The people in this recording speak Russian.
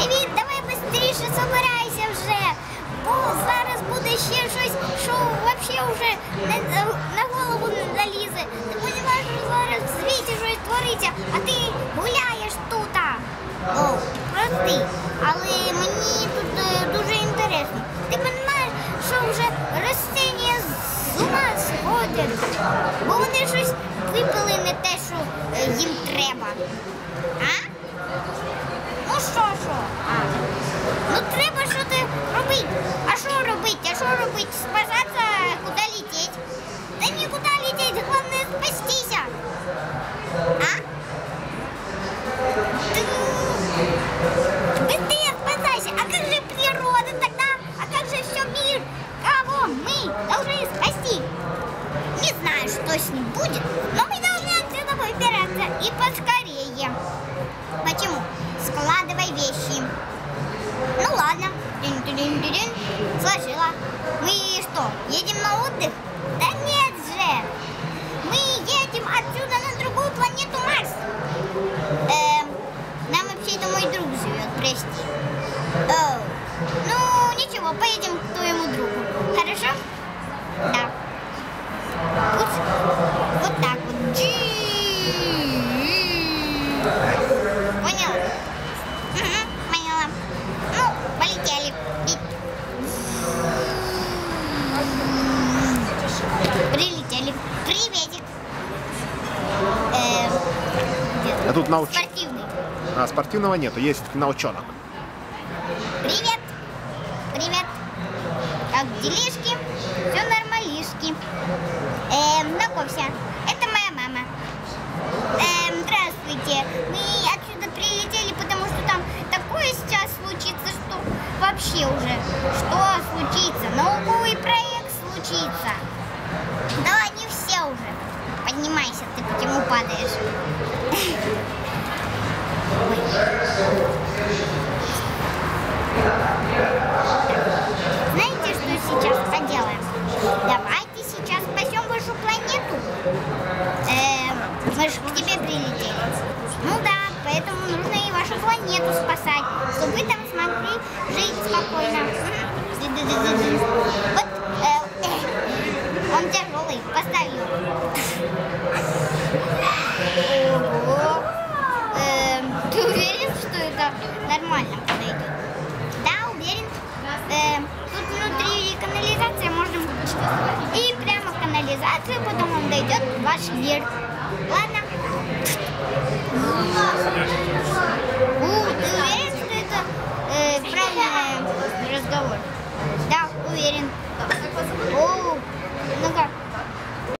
Привіт, давай швидше собирайся вже. Бо зараз буде ще щось, що взагалі вже не, на голову не залізе. Ти розумієш, що зараз в світі щось твориться, а ти гуляєш тут. О, прости. Але мені тут е, дуже інтересно. Ти розумієш, що вже ростення з ума сходять, бо вони щось випили не те, що е, їм треба. А? Ну що, що? Ну треба щось робити. А що робити? А що робити? Спасатися, куди лететь? Та нікуди лететь, головне спастися. А? Быстрее спасайся! А как же природа тогда? А как же все мир? Кого мы должны спасти? Не знаю, что с ним будет, но мы должны отсюда выбираться и поскорее. Почему? Складывай вещи. Ладно. Дин-дин-дин-дин. Сложила. Мы что, едем на отдых? Да нет же. Мы едем отсюда на другую планету Марс. Эм, нам вообще-то мой друг живет, прости. Оу. Ну, ничего, поедем к твоему где-то. А тут науч... Спортивный. А, спортивного нету, есть наученок. Привет. Привет. Как делишки? Все нормалишки. Эм, знакомься. Это моя мама. Эм, здравствуйте. Мы отсюда прилетели, потому что там такое сейчас случится, что вообще уже. Что падаешь? Знаете, что сейчас поделаем? Давайте сейчас спасем вашу планету. Эм, мы же к тебе прилетели. Ну да, поэтому нужно и вашу планету спасать, чтобы вы там смогли жить спокойно. Мгм. Вот, э, э, он тяжелый, поставь его. Ого. Эм, ты уверен, что это нормально подойдет? Да, уверен. Эм, тут внутри канализация, можно и прямо в канализацию, потом он дойдет в ваш мир. Ладно? У, ты уверен, что это э, разговор? Да, уверен. О,